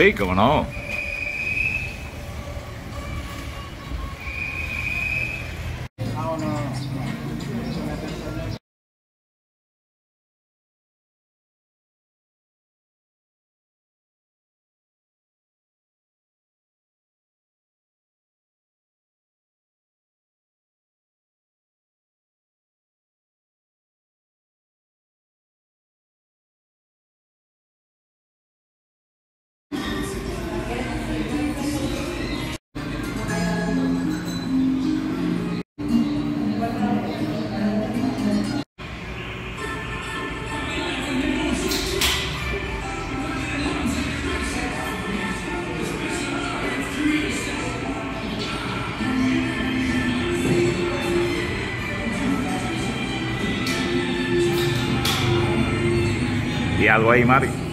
buffet going on. Y algo ahí, Mari.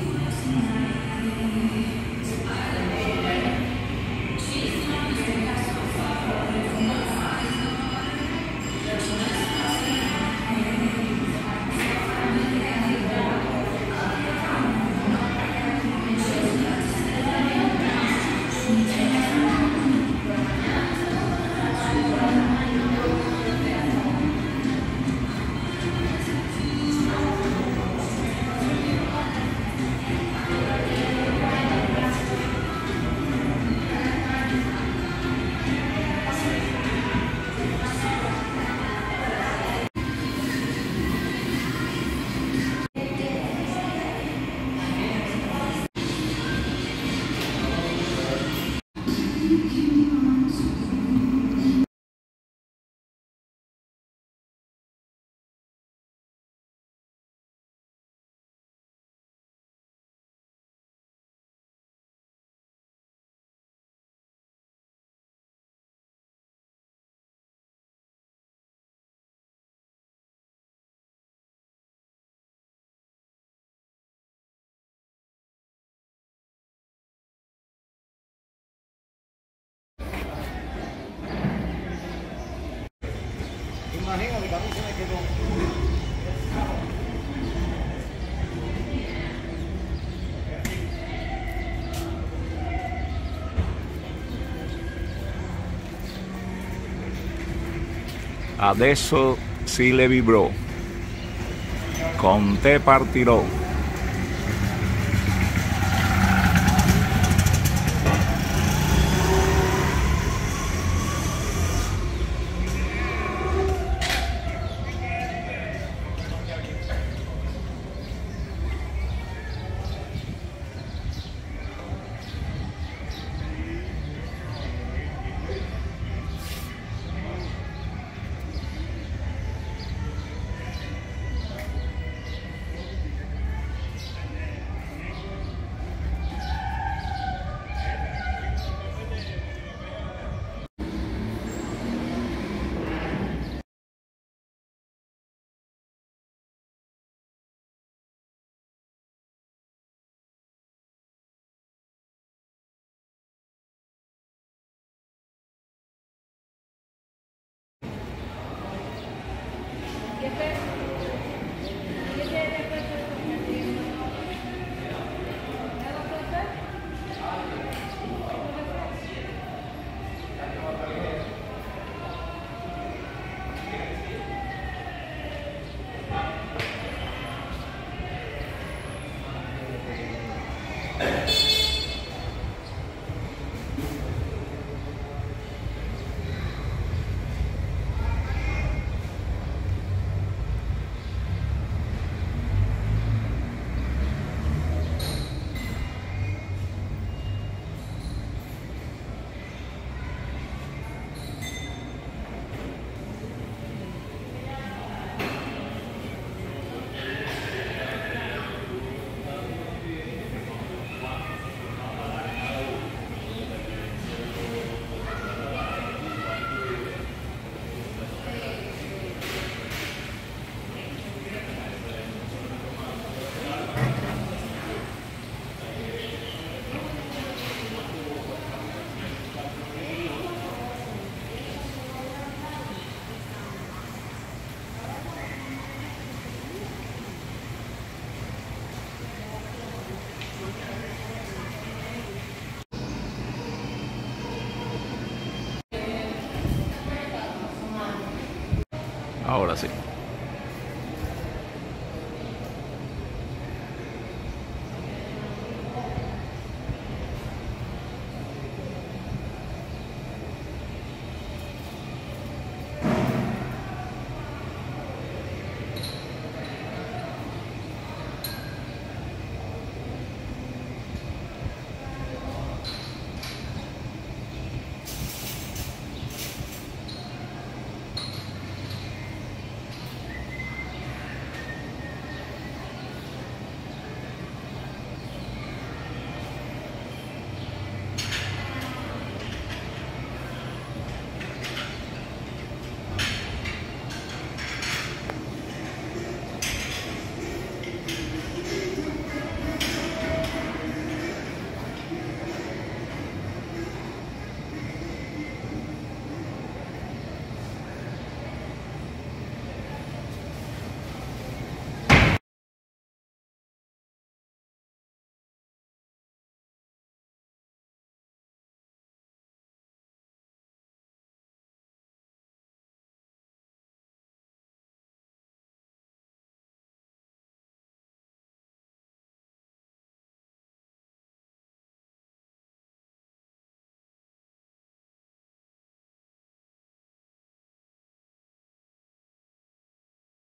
Imagínate que a mí se me quedó. Adesso sì le vibrò. Con te Ghazi.